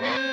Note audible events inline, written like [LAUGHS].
Woo! [LAUGHS]